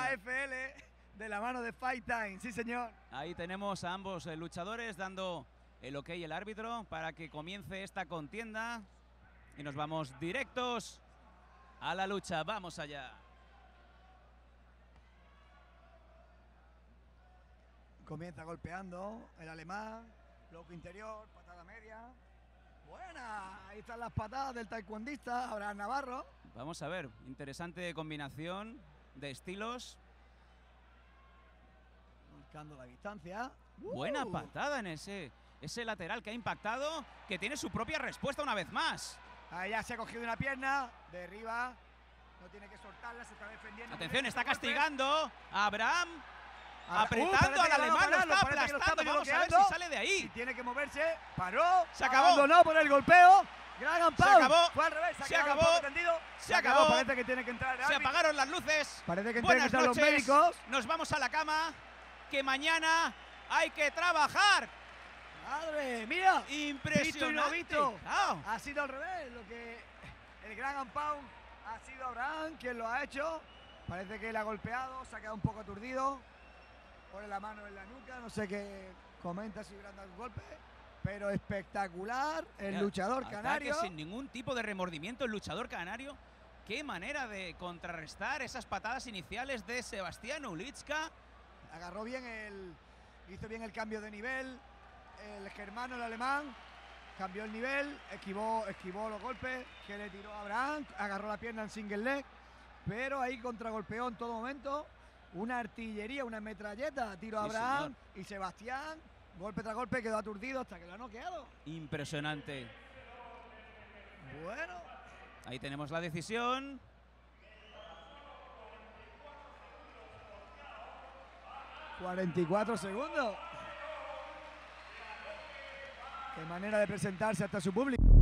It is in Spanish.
AFL de la mano de Fight Time, sí señor. Ahí tenemos a ambos eh, luchadores dando el ok el árbitro para que comience esta contienda. Y nos vamos directos a la lucha. Vamos allá. Comienza golpeando el alemán, bloque interior, patada media. Buena, ahí están las patadas del taekwondista Abraham Navarro. Vamos a ver, interesante combinación de estilos. Buscando la distancia. Buena Uh, patada en ese, ese lateral que ha impactado, que tiene su propia respuesta una vez más. Ahí ya se ha cogido una pierna, derriba. No tiene que soltarla, se está defendiendo. Atención, está castigando a Abraham, Abra- Uh, apretando parece al alemán, lo pararlo, está que lo está aplastando. Vamos a ver si sale de Y ahí. tiene que moverse, paró. Se acabó. Abandonó por el golpeo. Gran Se acabó. Fue al revés, Se acabó. Se acabó. Parece que tiene que entrar el Se árbitro. apagaron las luces. Parece que Buenas entrar los noches. médicos. Nos vamos a la cama. Que mañana hay que trabajar. Madre mía. Impresionante. visto. Claro. Ha sido al revés. Lo que el gran Ampau ha sido Abraham quien lo ha hecho. Parece que le ha golpeado, se ha quedado un poco aturdido. Pone la mano en la nuca, no sé qué comenta si hubiera dado un golpe. Pero espectacular el Mira, luchador canario. sin ningún tipo de remordimiento el luchador canario. Qué manera de contrarrestar esas patadas iniciales de Sebastián Ulitska. Agarró bien el. Hizo bien el cambio de nivel. El germano, el alemán. Cambió el nivel. Esquivó, esquivó los golpes que le tiró a Abraham. Agarró la pierna en single leg. Pero ahí contragolpeó en todo momento. Una artillería, una metralleta. Tiro a Sí, Abraham. Y Sebastián. Golpe tras golpe quedó aturdido hasta que lo ha noqueado. Impresionante. Bueno. Ahí tenemos la decisión. ...44 segundos. Qué manera de presentarse hasta su público.